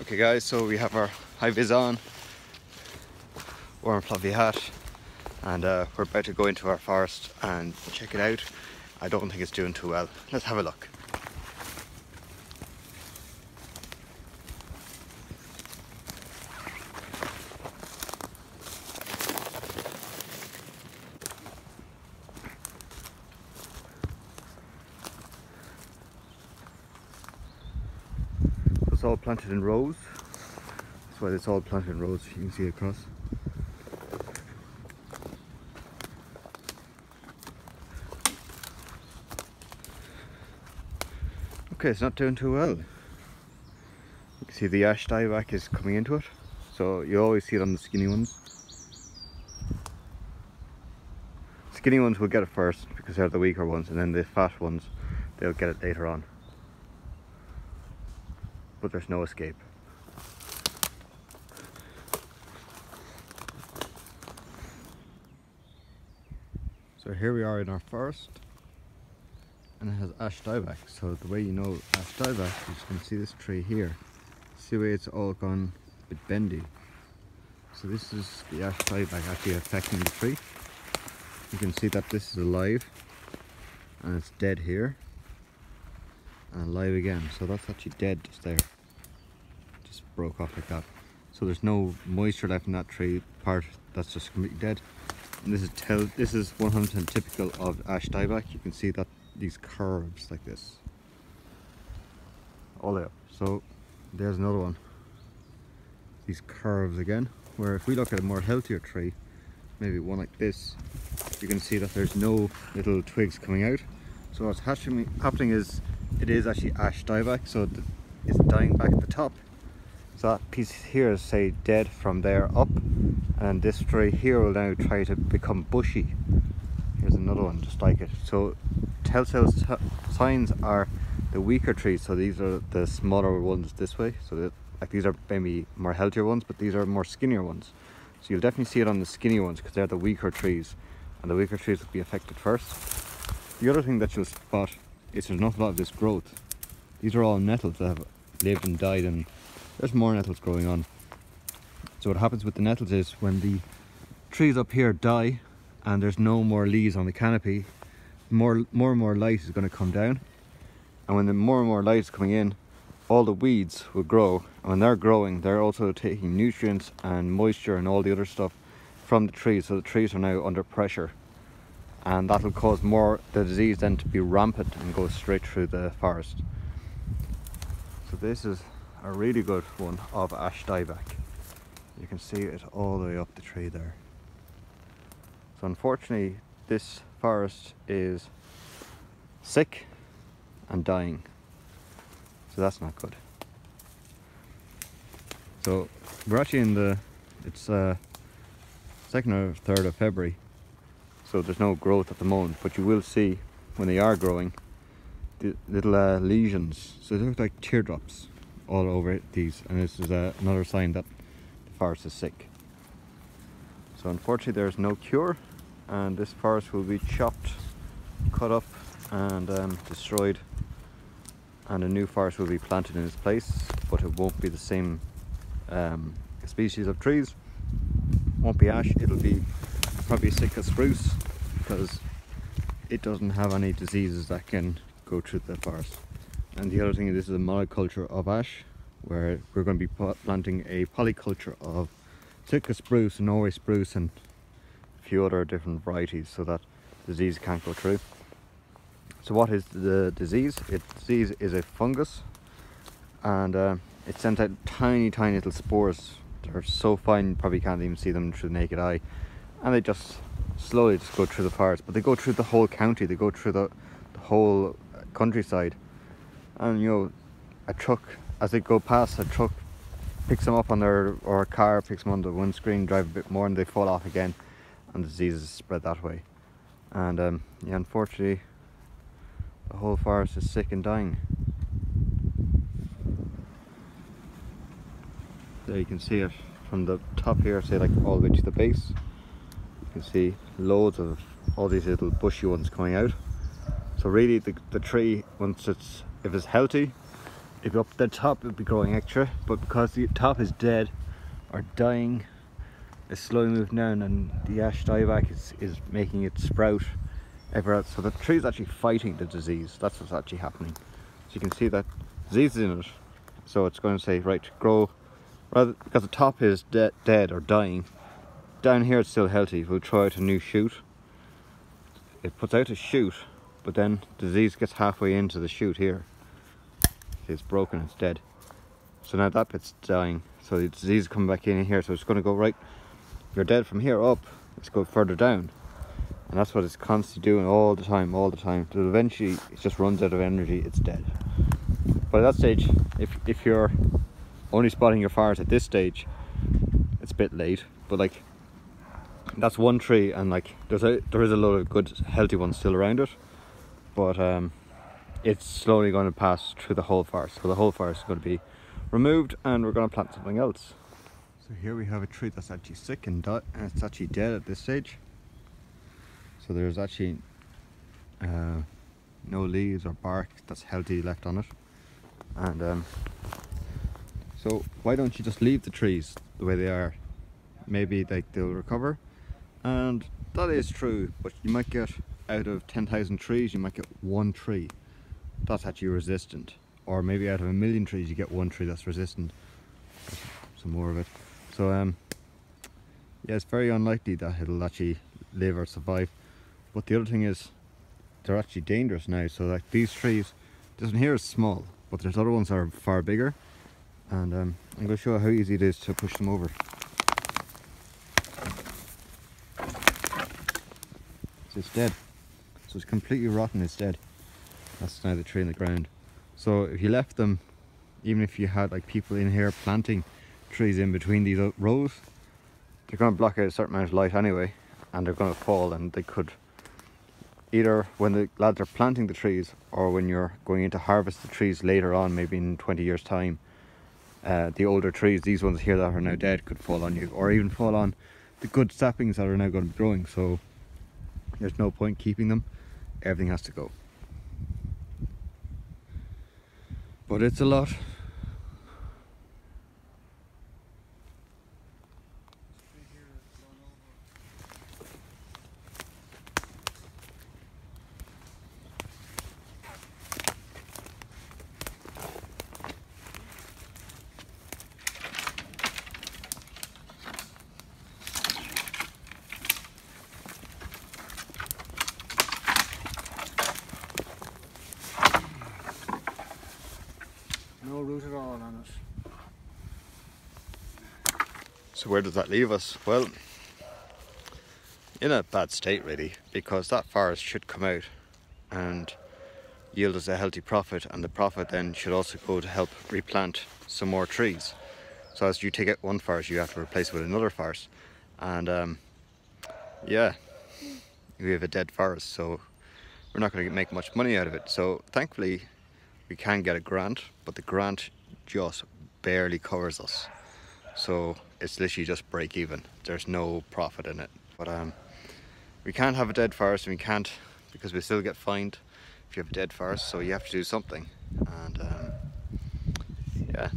Okay guys, so we have our high vis on, warm fluffy hat, and uh, we're about to go into our forest and check it out. I don't think it's doing too well. Let's have a look. It's all planted in rows. That's why it's all planted in rows, you can see across. Okay, it's not doing too well. You can see the ash dieback is coming into it. So you always see it on the skinny ones. Skinny ones will get it first because they're the weaker ones and then the fat ones, they'll get it later on. But there's no escape. So here we are in our forest and it has ash dieback. So the way you know ash dieback is you can see this tree here. See way it's all gone a bit bendy. So this is the ash dieback actually affecting the tree. You can see that this is alive and it's dead here and alive again. So that's actually dead just there. Broke off like that. So there's no moisture left in that tree part that's just completely dead. And this is tell this is 100% typical of ash dieback. You can see that these curves like this. All up. So there's another one. These curves again. Where if we look at a more healthier tree, maybe one like this, you can see that there's no little twigs coming out. So what's happening is it is actually ash dieback, so it's dying back at the top. So that piece here is say dead from there up, and this tree here will now try to become bushy. Here's another one just like it. So telltale signs are the weaker trees. So these are the smaller ones this way. So that, like these are maybe more healthier ones, but these are more skinnier ones. So you'll definitely see it on the skinny ones because they're the weaker trees, and the weaker trees will be affected first. The other thing that you'll spot is there's not a lot of this growth. These are all nettles that have lived and died, and there's more nettles growing on. So what happens with the nettles is when the trees up here die and there's no more leaves on the canopy, more, more and more light is going to come down. And when the more and more light is coming in, all the weeds will grow. And when they're growing, they're also taking nutrients and moisture and all the other stuff from the trees. So the trees are now under pressure. And that'll cause more, the disease then to be rampant and go straight through the forest. So this is a really good one of ash dieback. You can see it all the way up the tree there. So unfortunately, this forest is sick and dying. So that's not good. So we're actually in the, it's uh, second or third of February. So there's no growth at the moment, but you will see when they are growing, the little uh, lesions. So they look like teardrops all over these. And this is another sign that the forest is sick. So unfortunately there's no cure and this forest will be chopped, cut up and um, destroyed and a new forest will be planted in its place but it won't be the same um, species of trees won't be ash it'll be probably Sitka spruce because it doesn't have any diseases that can go through the forest and the other thing is this is a monoculture of ash where we're going to be planting a polyculture of Sitka spruce, Norway spruce and a few other different varieties so that disease can't go through. So what is the disease? It disease is a fungus and uh, it sends out tiny tiny little spores. They're so fine you probably can't even see them through the naked eye and they just slowly just go through the forest but they go through the whole county, they go through the, the whole countryside and you know a truck as they go past a truck picks them up on their or a car picks them on the windscreen drive a bit more and they fall off again and diseases spread that way. And um, yeah unfortunately the whole forest is sick and dying. There you can see it from the top here say like all the way to the base. You can see loads of all these little bushy ones coming out so really the, the tree once it's if it's healthy if up the top it would be growing extra but because the top is dead or dying it's slowly moving down and the ash dieback is, is making it sprout everywhere else. So the tree is actually fighting the disease. That's what's actually happening. So you can see that disease is in it. So it's going to say, right, grow, rather because the top is de dead or dying. Down here it's still healthy. We'll try out a new shoot. It puts out a shoot, but then disease gets halfway into the shoot here. It's broken, it's dead. So now that bit's dying. So the disease is coming back in here. So it's going to go right. You're dead from here up. Let's go further down. And that's what it's constantly doing all the time, all the time. Till eventually it just runs out of energy, it's dead. But at that stage, if, if you're only spotting your fires at this stage, it's a bit late. But like, that's one tree and like, there's a, there is a lot of good, healthy ones still around it. But um, it's slowly going to pass through the whole forest. So the whole forest is going to be removed and we're going to plant something else. So here we have a tree that's actually sick and, and it's actually dead at this stage. So there's actually uh, no leaves or bark that's healthy left on it. And um, so why don't you just leave the trees the way they are? Maybe like they'll recover. And that is true, but you might get out of 10,000 trees, you might get one tree that's actually resistant. Or maybe out of a million trees, you get one tree that's resistant. Some more of it. So um, yeah, it's very unlikely that it'll actually live or survive. But the other thing is, they're actually dangerous now. So like these trees, this one here is small, but there's other ones that are far bigger. And um, I'm going to show how easy it is to push them over. So it's dead. So it's completely rotten, it's dead. That's now the tree in the ground. So if you left them, even if you had like people in here planting trees in between these rows, they're going to block out a certain amount of light anyway, and they're going to fall and they could either when the lads are planting the trees or when you're going in to harvest the trees later on, maybe in 20 years time, uh, the older trees, these ones here that are now dead could fall on you or even fall on the good saplings that are now going to be growing. So there's no point keeping them. Everything has to go. But it's a lot. No root at all on it. So where does that leave us? Well, in a bad state really, because that forest should come out and yield us a healthy profit and the profit then should also go to help replant some more trees. So as you take out one forest, you have to replace it with another forest. And um, yeah, we have a dead forest, so we're not going to make much money out of it. So thankfully, we can get a grant, but the grant just barely covers us. So it's literally just break even. There's no profit in it. But um, we can't have a dead forest and we can't because we still get fined if you have a dead forest. So you have to do something. And um, yeah.